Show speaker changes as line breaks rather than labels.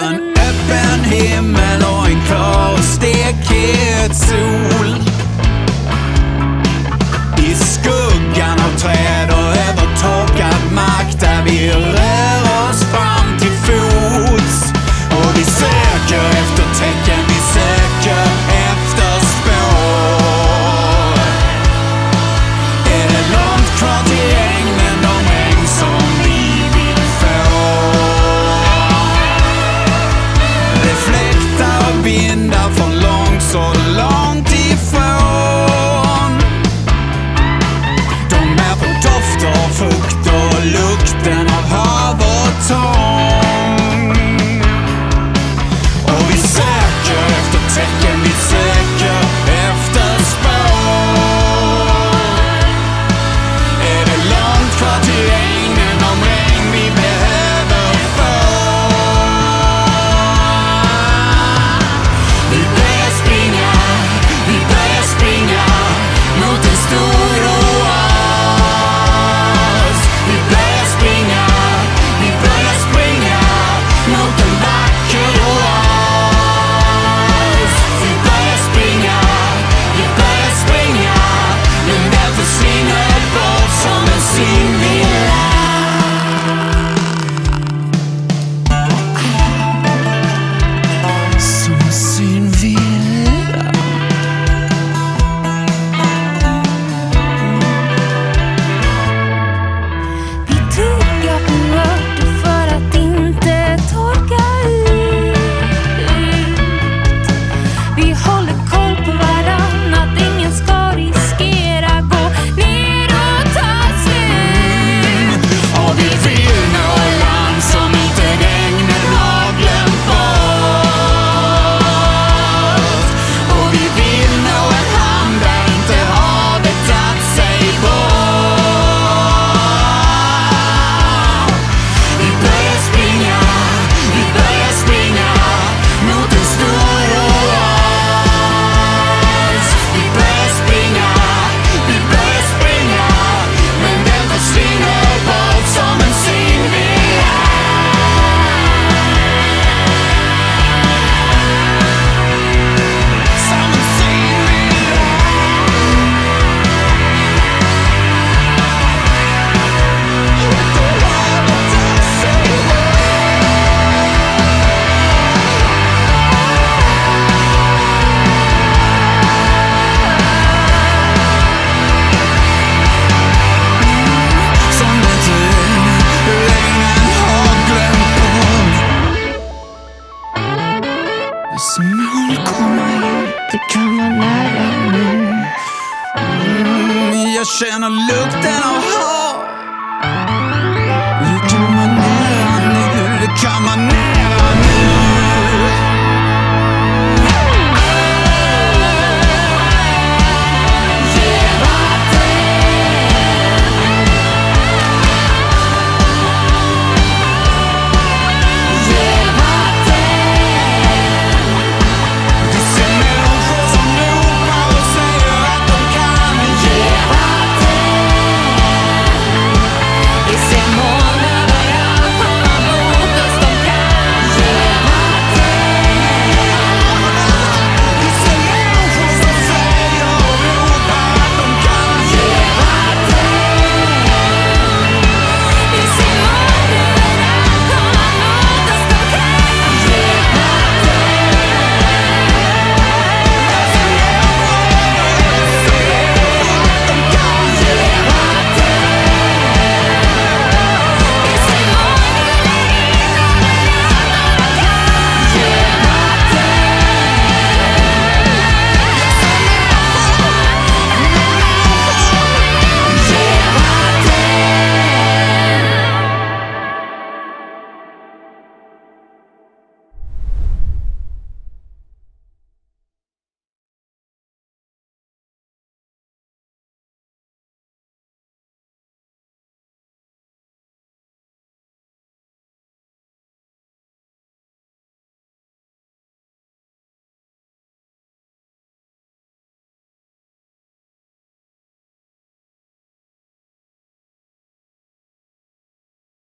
Solen öppen himmel och en klar stekhet känner lukten av hav. Hur kan man nära nu, Hur kan man nära